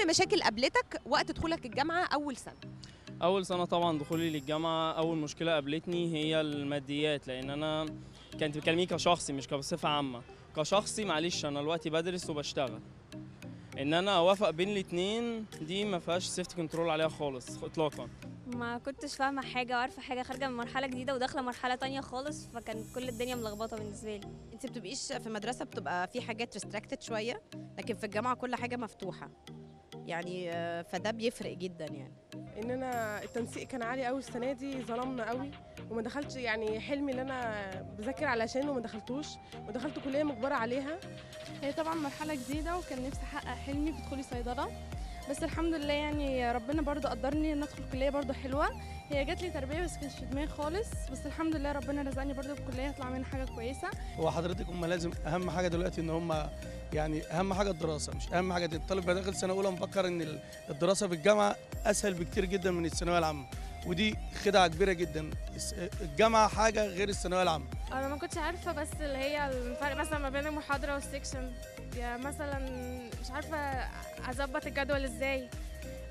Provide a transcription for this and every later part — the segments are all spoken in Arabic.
اهم مشاكل قابلتك وقت دخولك الجامعة أول سنة؟ أول سنة طبعا دخولي للجامعة أول مشكلة قابلتني هي الماديات لأن أنا كانت بتكلمني كشخصي مش كصفة عامة. كشخصي معلش أنا دلوقتي بدرس وبشتغل. إن أنا أوافق بين الاتنين دي ما فيهاش سيفتي كنترول عليها خالص اطلاقا. ما كنتش فاهمة حاجة وعارفة حاجة خارجة من مرحلة جديدة وداخلة مرحلة تانية خالص فكان كل الدنيا ملخبطة بالنسبة لي. أنت بتبقيش في مدرسة بتبقى في حاجات ريستريكتد شوية لكن في الجامعة كل حاجة مفتوحة. يعني آه، فده بيفرق جدا يعني. إن أنا التنسيق كان عالي قوي السنة دي ظلمنا قوي وما دخلتش يعني حلمي اللي أنا بذاكر علشانه وما دخلتوش ودخلت كلية مجبرة عليها. هي طبعا مرحلة جديدة وكان نفسي أحقق حلمي بدخولي صيدلة. بس الحمد لله يعني ربنا برضو قدرني إن أدخل كلية برضو حلوة. هي جات لي تربية بس كانش في دماغي خالص. بس الحمد لله ربنا رزقني برضو بكليه يطلع منها حاجة كويسة. هو حضرتك هم لازم أهم حاجة دلوقتي إن هم يعني أهم حاجة الدراسة مش أهم حاجة دي. الطالب داخل سنه أولى مفكر إن ال- الدراسة في الجامعة أسهل بكتير جدا من الثانوية العامة. ودي خدعة كبيرة جدا. الجامعة حاجة غير الثانوية العامة. أنا ما كنتش عارفة بس اللي هي الفرق مثلا ما بين المحاضرة والسكشن يعني مثلا مش عارفة أظبط الجدول إزاي.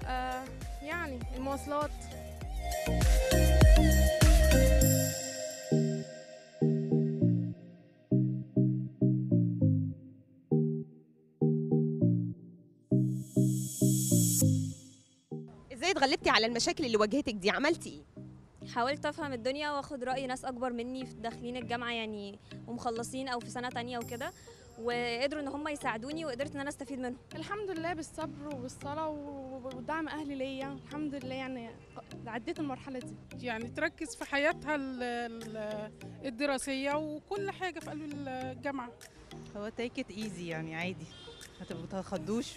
آه يعني المواصلات. اتغلبتي على المشاكل اللي واجهتك دي؟ عملتي إيه؟ حاولت أفهم الدنيا وأخد رأي ناس أكبر مني في داخلين الجامعة يعني ومخلصين أو في سنة تانية وكده وقدروا إن هم يساعدوني وقدرت إن أنا أستفيد منهم. الحمد لله بالصبر وبالصلاه ودعم أهلي ليا. الحمد لله يعني عديت المرحلة دي. يعني تركز في حياتها ال- ال- الدراسية وكل حاجة في قلب الجامعة. هو تيك ات ايزي يعني عادي. تتخضوش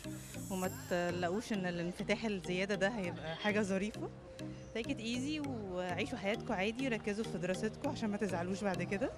وما تلاقوش إن الانفتاح الزيادة ده هيبقى حاجة ظريفة. تيك ات ايزي وعيشوا حياتكم عادي ركزوا في دراستكم عشان ما تزعلوش بعد كده.